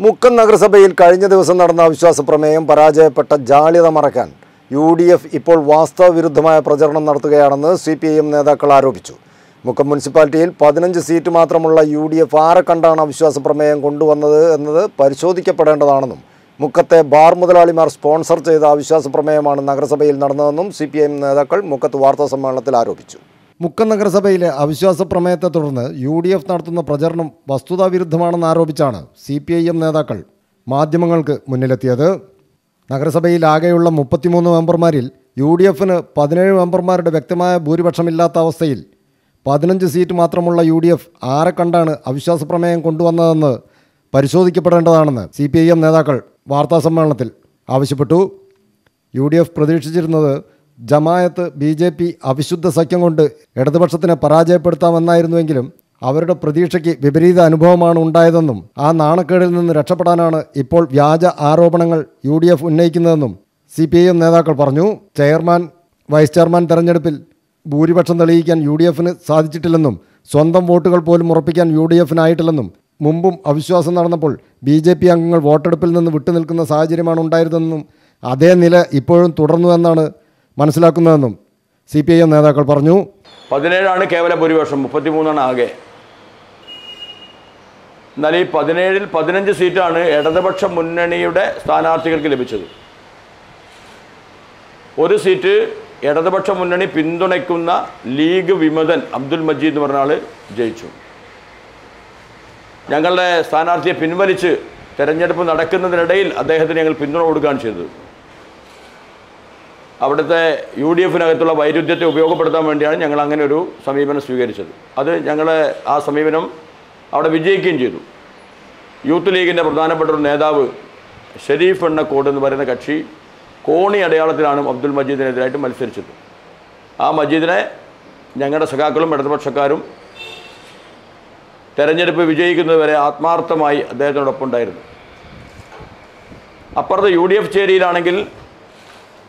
മുക്കം നഗരസഭയിൽ കഴിഞ്ഞ ദിവസം നടന്ന അവിശ്വാസ പ്രമേയം പരാജയപ്പെട്ട ജാള്യത മറക്കാൻ യു ഡി എഫ് ഇപ്പോൾ വാസ്തവ വിരുദ്ധമായ പ്രചരണം നടത്തുകയാണെന്ന് സി പി ഐ എം നേതാക്കൾ ആരോപിച്ചു. മുക്കം മുനിസിപ്പാലിറ്റിയിൽ പതിനഞ്ച് സീറ്റ് മാത്രമുള്ള യു ഡി എഫ് ആരെ കണ്ടാണ് അവിശ്വാസ പ്രമേയം കൊണ്ടുവന്നത് എന്നത് പരിശോധിക്കപ്പെടേണ്ടതാണെന്നും മുക്കത്തെ ബാർ മുതലാളിമാർ സ്പോൺസർ ചെയ്ത അവിശ്വാസ പ്രമേയമാണ് നഗരസഭയിൽ നടന്നതെന്നും സി പി ഐ എം നേതാക്കൾ മുക്കത്ത് വാർത്താ സമ്മേളനത്തിൽ ആരോപിച്ചു. മുക്കം നഗരസഭയിലെ അവിശ്വാസ പ്രമേയത്തെ തുടർന്ന് യു ഡി എഫ് നടത്തുന്ന പ്രചരണം വസ്തുതാവിരുദ്ധമാണെന്ന് ആരോപിച്ചാണ് സി പി ഐ എം നേതാക്കൾ മാധ്യമങ്ങൾക്ക് മുന്നിലെത്തിയത്. നഗരസഭയിൽ ആകെയുള്ള മുപ്പത്തിമൂന്ന് മെമ്പർമാരിൽ യു ഡി എഫിന് പതിനേഴ് മെമ്പർമാരുടെ വ്യക്തമായ ഭൂരിപക്ഷമില്ലാത്ത അവസ്ഥയിൽ പതിനഞ്ച് സീറ്റ് മാത്രമുള്ള യു ഡി എഫ് ആരെ കണ്ടാണ് അവിശ്വാസ പ്രമേയം കൊണ്ടുവന്നതെന്ന് പരിശോധിക്കപ്പെടേണ്ടതാണെന്ന് സി പി ഐ എം നേതാക്കൾ വാർത്താസമ്മേളനത്തിൽ ആവശ്യപ്പെട്ടു. യു ഡി എഫ് പ്രതീക്ഷിച്ചിരുന്നത് ജമായത്ത് ബി ജെ പി അവിശുദ്ധ സഖ്യം കൊണ്ട് ഇടതുപക്ഷത്തിനെ പരാജയപ്പെടുത്താമെന്നായിരുന്നുവെങ്കിലും അവരുടെ പ്രതീക്ഷയ്ക്ക് വിപരീത അനുഭവമാണ് ഉണ്ടായതെന്നും ആ നാണക്കേടിൽ നിന്ന് രക്ഷപ്പെടാനാണ് ഇപ്പോൾ വ്യാജ ആരോപണങ്ങൾ യു ഡി എഫ് ഉന്നയിക്കുന്നതെന്നും സി പി ഐ എം നേതാക്കൾ പറഞ്ഞു. ചെയർമാൻ വൈസ് ചെയർമാൻ തെരഞ്ഞെടുപ്പിൽ ഭൂരിപക്ഷം തെളിയിക്കാൻ യു ഡി എഫിന് സാധിച്ചിട്ടില്ലെന്നും സ്വന്തം വോട്ടുകൾ പോലും ഉറപ്പിക്കാൻ യു ഡി എഫിനായിട്ടില്ലെന്നും മുമ്പും അവിശ്വാസം നടന്നപ്പോൾ ബി ജെ പി അംഗങ്ങൾ വോട്ടെടുപ്പിൽ നിന്ന് വിട്ടുനിൽക്കുന്ന സാഹചര്യമാണ് ഉണ്ടായിരുന്നതെന്നും അതേ നില ഇപ്പോഴും തുടർന്നു എന്നാണ് മനസ്സിലാക്കുന്നതെന്നും സി പി ഐ എം നേതാക്കൾ പറഞ്ഞു. പതിനേഴാണ് കേവല ഭൂരിപക്ഷം മുപ്പത്തിമൂന്നാണ് ആകെ. എന്നാൽ ഈ പതിനേഴിൽ പതിനഞ്ച് സീറ്റാണ് ഇടതുപക്ഷ മുന്നണിയുടെ സ്ഥാനാർത്ഥികൾക്ക് ലഭിച്ചത്. ഒരു സീറ്റ് ഇടതുപക്ഷ മുന്നണി പിന്തുണയ്ക്കുന്ന ലീഗ് വിമതൻ അബ്ദുൽ മജീദ് എന്ന് പറഞ്ഞ ആൾ ജയിച്ചു. ഞങ്ങളുടെ സ്ഥാനാർത്ഥിയെ പിൻവലിച്ച് തെരഞ്ഞെടുപ്പ് നടക്കുന്നതിനിടയിൽ അദ്ദേഹത്തിന് ഞങ്ങൾ പിന്തുണ കൊടുക്കുകയാണ് ചെയ്തത്. അവിടുത്തെ യു ഡി എഫിനകത്തുള്ള വൈരുദ്ധ്യത്തെ ഉപയോഗപ്പെടുത്താൻ വേണ്ടിയാണ് ഞങ്ങൾ അങ്ങനെ ഒരു സമീപനം സ്വീകരിച്ചത്. അത് ഞങ്ങൾ ആ സമീപനം അവിടെ വിജയിക്കുകയും ചെയ്തു. യൂത്ത് ലീഗിന്റെ പ്രധാനപ്പെട്ട ഒരു നേതാവ് ഷെരീഫ് എണ്ണക്കോട് എന്ന് പറയുന്ന കക്ഷി കോണി അടയാളത്തിലാണ് അബ്ദുൽ മജീദിനെതിരായിട്ട് മത്സരിച്ചത്. ആ മജീദിനെ ഞങ്ങളുടെ സഖാക്കളും ഇടതുപക്ഷക്കാരും തെരഞ്ഞെടുപ്പ് വിജയിക്കുന്നതുവരെ ആത്മാർത്ഥമായി അദ്ദേഹത്തിനോടൊപ്പം ഉണ്ടായിരുന്നു. അപ്പുറത്ത് യു ഡി എഫ് ചേരിയിലാണെങ്കിൽ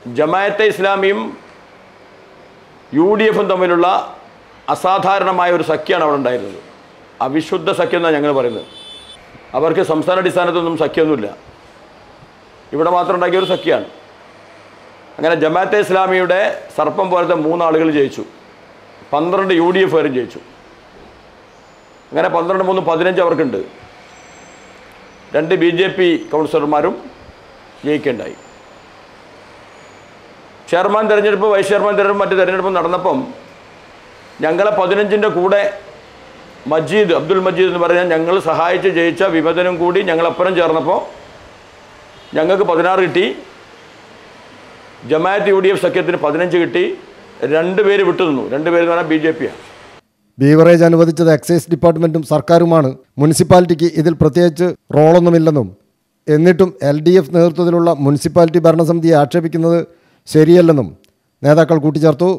ജമായത്തെ ഇസ്ലാമിയും യു ഡി എഫും തമ്മിലുള്ള അസാധാരണമായ ഒരു സഖ്യമാണ് അവിടെ ഉണ്ടായിരുന്നത്. അവിശുദ്ധ സഖ്യം എന്നാണ് ഞങ്ങൾ പറയുന്നത്. അവർക്ക് സംസ്ഥാന അടിസ്ഥാനത്തൊന്നും സഖ്യമൊന്നുമില്ല ഇവിടെ മാത്രം ഉണ്ടാക്കിയ ഒരു സഖ്യമാണ് അങ്ങനെ ജമാഅത്തെ ഇസ്ലാമിയുടെ സർപ്പം പോലത്തെ മൂന്നാളുകൾ ജയിച്ചു. പന്ത്രണ്ട് യു ഡി എഫുകാരും ജയിച്ചു. അങ്ങനെ പന്ത്രണ്ട് മൂന്ന് പതിനഞ്ച് അവർക്കുണ്ട്. രണ്ട് ബി ജെ പി കൗൺസിലർമാരും ജയിക്കേണ്ടായി ചെയർമാൻ തിരഞ്ഞെടുപ്പ് വൈസ് ചെയർമാൻ തിരഞ്ഞെടുപ്പ് മറ്റ് തിരഞ്ഞെടുപ്പ് നടന്നപ്പം ഞങ്ങളെ പതിനഞ്ചിന്റെ കൂടെ മജീദ് അബ്ദുൽ മജീദ് എന്ന് പറഞ്ഞാൽ ഞങ്ങൾ സഹായിച്ച് ജയിച്ച വിമതനും കൂടി ഞങ്ങളപ്പുറം ചേർന്നപ്പോൾ ഞങ്ങൾക്ക് പതിനാറ് കിട്ടി. ജമാഅത്ത് യു ഡി എഫ് സഖ്യത്തിന് പതിനഞ്ച് കിട്ടി. രണ്ട് പേര് വിട്ടു നിന്നു. രണ്ട് പേര് എന്ന് പറഞ്ഞാൽ ബി ജെ പിയാണ് ബീവറേജ് അനുവദിച്ചത് എക്സൈസ് ഡിപ്പാർട്ട്മെന്റും സർക്കാരുമാണ്. മുനിസിപ്പാലിറ്റിക്ക് ഇതിൽ പ്രത്യേകിച്ച് റോളൊന്നുമില്ലെന്നും. എന്നിട്ടും എൽ ഡി എഫ് നേതൃത്വത്തിലുള്ള മുനിസിപ്പാലിറ്റി ഭരണസമിതിയെ ആക്ഷേപിക്കുന്നത് ശരിയല്ലെന്നും നേതാക്കൾ കൂട്ടിച്ചേർത്തു.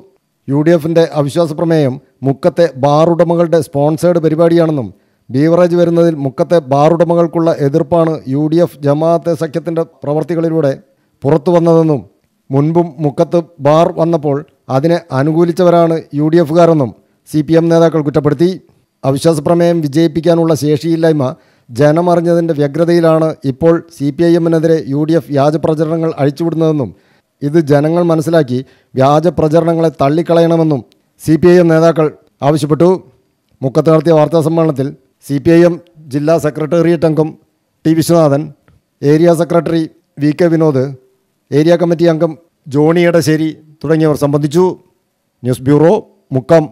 യു ഡി എഫിന്റെ അവിശ്വാസ പ്രമേയം മുക്കത്തെ ബാർ ഉടമകളുടെ സ്പോൺസേഡ് പരിപാടിയാണെന്നും ബീവറേജ് വരുന്നതിൽ മുക്കത്തെ ബാർ ഉടമകൾക്കുള്ള എതിർപ്പാണ് യു ഡി എഫ് ജമാഅത്തെ സഖ്യത്തിന്റെ പ്രവർത്തികളിലൂടെ പുറത്തു വന്നതെന്നും മുൻപും മുക്കത്ത് ബാർ വന്നപ്പോൾ അതിനെ അനുകൂലിച്ചവരാണ് യു ഡി എഫുകാരെന്നും സി പി എം നേതാക്കൾ കുറ്റപ്പെടുത്തി. അവിശ്വാസ പ്രമേയം വിജയിപ്പിക്കാനുള്ള ശേഷിയില്ലായ്മ ജനമറിഞ്ഞതിന്റെ വ്യഗ്രതയിലാണ് ഇപ്പോൾ സി പി ഐ എമ്മിനെതിരെ യു ഡി എഫ് വ്യാജപ്രചരണങ്ങൾ അഴിച്ചുവിടുന്നതെന്നും ഇത് ജനങ്ങൾ മനസ്സിലാക്കി വ്യാജ പ്രചരണങ്ങളെ തള്ളിക്കളയണമെന്നും സി പി ഐ എം നേതാക്കൾ ആവശ്യപ്പെട്ടു. മുക്കത്ത് നടത്തിയ വാർത്താ സമ്മേളനത്തിൽ സി പി ഐ എം ജില്ലാ സെക്രട്ടേറിയറ്റ് അംഗം T Viswanathan area secretary V K Vinod area committee അംഗം ജോണി എടശ്ശേരി തുടങ്ങിയവർ സംബന്ധിച്ചു. News bureau Mukkam.